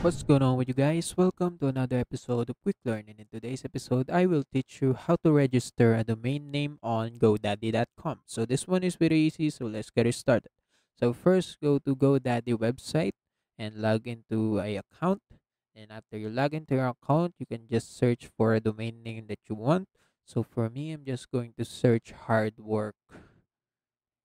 What's going on with you guys? Welcome to another episode of Quick Learn. And in today's episode, I will teach you how to register a domain name on GoDaddy.com. So this one is very easy, so let's get it started. So first, go to GoDaddy website and log into a account. And after you log into your account, you can just search for a domain name that you want. So for me, I'm just going to search hard work.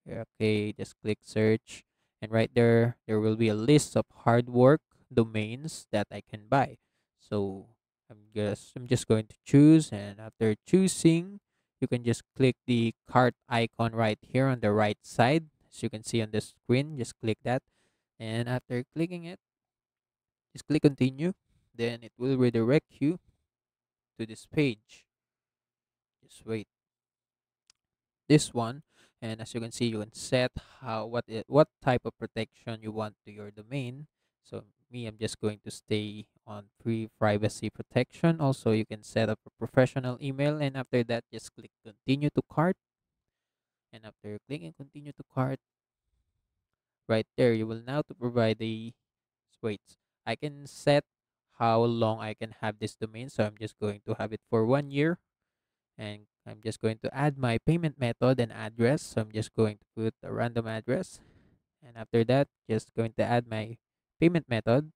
Okay, just click search. And right there, there will be a list of hard work domains that I can buy. So I'm just I'm just going to choose and after choosing you can just click the cart icon right here on the right side. As you can see on the screen just click that. And after clicking it just click continue. Then it will redirect you to this page. Just wait. This one and as you can see you can set how what it, what type of protection you want to your domain. So me i'm just going to stay on free privacy protection. Also you can set up a professional email and after that just click continue to cart. And after clicking continue to cart right there you will now to provide the wait i can set how long i can have this domain. So i'm just going to have it for one year and i'm just going to add my payment method and address. So i'm just going to put a random address and after that just going to add my payment method.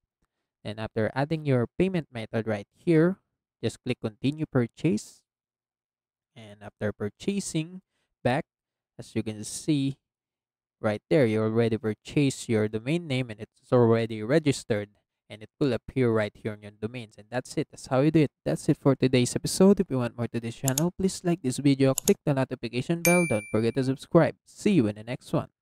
And after adding your payment method right here, just click continue purchase. And after purchasing back, as you can see right there, you already purchased your domain name and it's already registered and it will appear right here on your domains. And that's it. That's how you do it. That's it for today's episode. If you want more to this channel please like this video click the notification bell. Don't forget to subscribe. See you in the next one